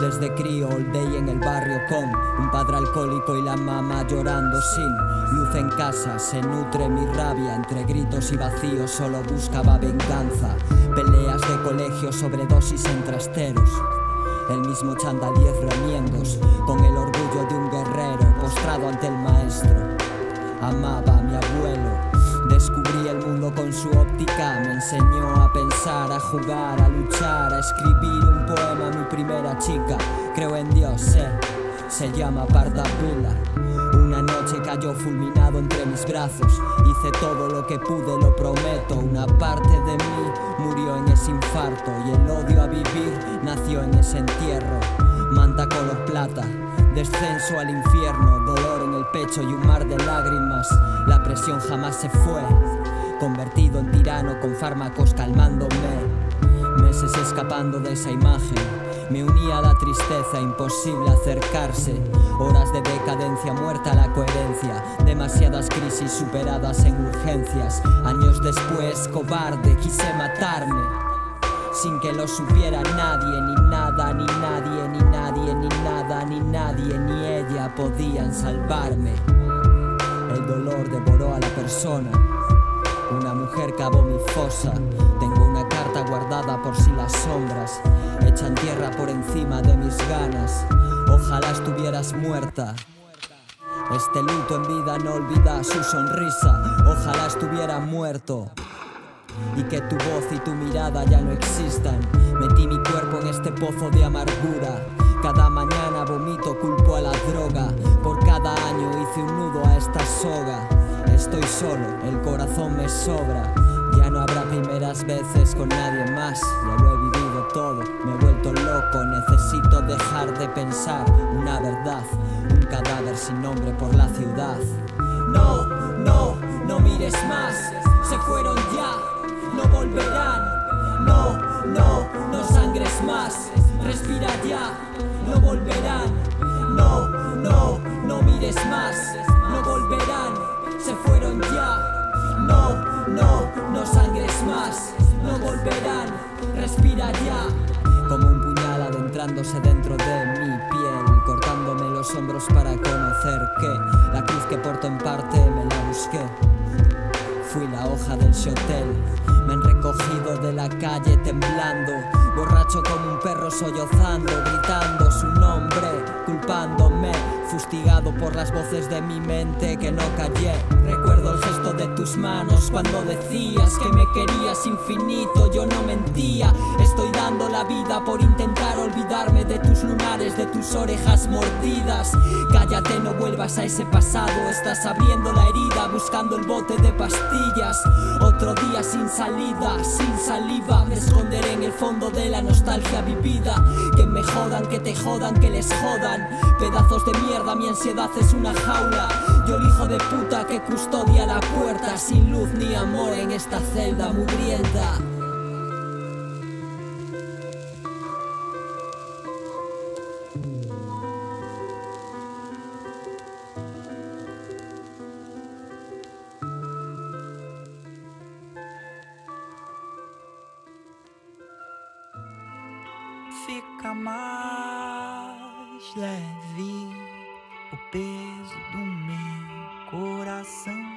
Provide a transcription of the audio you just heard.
Desde crío all day en el barrio con un padre alcohólico y la mamá llorando sin luz en casa. Se nutre mi rabia entre gritos y vacíos, solo buscaba venganza. Peleas de colegio, sobredosis en trasteros. El mismo chandalier remiendos, con el orgullo de un guerrero postrado ante el maestro. Amaba a mi abuelo, Descubrí el mundo con su óptica, me enseñó a jugar, a luchar, a escribir un poema mi primera chica. Creo en Dios, eh. se llama Parda Una noche cayó fulminado entre mis brazos, hice todo lo que pude, lo prometo. Una parte de mí murió en ese infarto y el odio a vivir nació en ese entierro. Manta color plata, descenso al infierno, dolor en el pecho y un mar de lágrimas. La presión jamás se fue, convertido en tirano con fármacos calmándome. Meses escapando de esa imagen, me unía a la tristeza, imposible acercarse. Horas de decadencia, muerta la coherencia. Demasiadas crisis superadas en urgencias. Años después, cobarde, quise matarme sin que lo supiera nadie, ni nada, ni nadie, ni nadie, ni nada, ni nadie, ni ella podían salvarme. El dolor devoró a la persona. Una mujer cavó mi fosa. Tengo una carta guardada por si las sombras echan tierra por encima de mis ganas. Ojalá estuvieras muerta. Este luto en vida no olvida su sonrisa. Ojalá estuviera muerto y que tu voz y tu mirada ya no existan. Metí mi cuerpo en este pozo de amargura. Cada mañana vomito, culpo a la droga. Por cada año hice un nudo a esta soga. Estoy solo, me sobra. Ya no habrá primeras veces con nadie más. Ya lo he vivido todo, me he vuelto loco. Necesito dejar de pensar una verdad. Un cadáver sin nombre por la ciudad. No, no, no mires más. Se fueron ya no volverán. No, no, no sangres más. Respira ya, no volverán. No, no, no mires más. No volverán, Volverán, respira ya. Como un puñal adentrándose dentro de mi piel, cortándome los hombros para conocer que la cruz que porto en parte me la busqué. Fui la hoja del hotel me han recogido de la calle temblando, borracho como un perro sollozando, gritando su nombre, culpándome, fustigado por las voces de mi mente que no callé. Recuerdo el gesto de tus manos cuando decías que me querías infinito, yo no mentía. Estoy dando la vida por intentar olvidarme de tus lunares, de tus orejas mordidas. Cállate, no vuelvas a ese pasado, estás abriendo la herida, buscando el bote de pastillas. Otro sin salir sin saliva. Me esconderé en el fondo de la nostalgia vivida. Que me jodan, que te jodan, que les jodan. Pedazos de mierda, mi ansiedad es una jaula. Yo el hijo de puta que custodia la puerta Sin luz ni amor en esta celda mugrienta fica mais leve o peso do meu coração.